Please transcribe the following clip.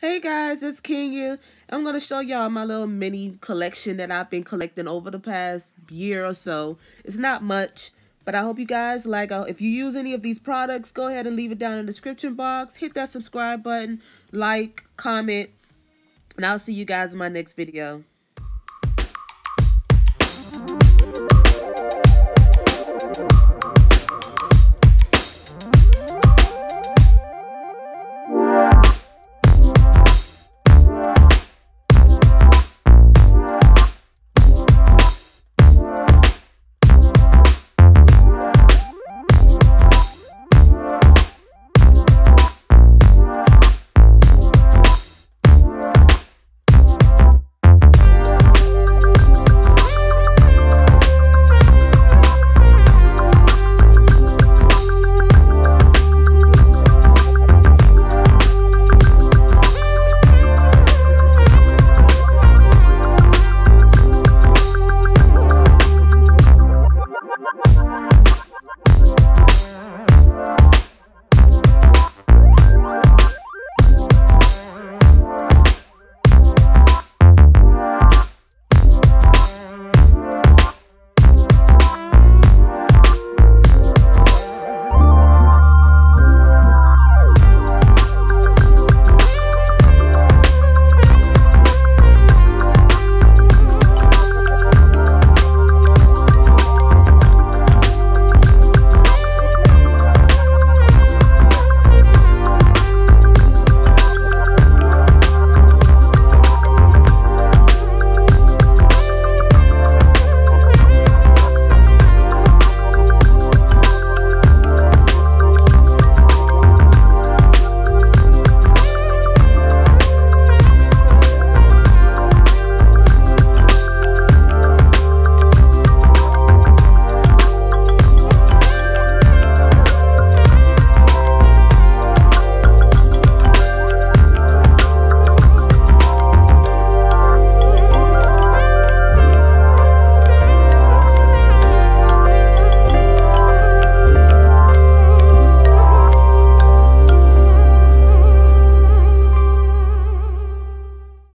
Hey guys, it's Kenya. I'm going to show y'all my little mini collection that I've been collecting over the past year or so. It's not much, but I hope you guys like uh, If you use any of these products, go ahead and leave it down in the description box. Hit that subscribe button, like, comment, and I'll see you guys in my next video.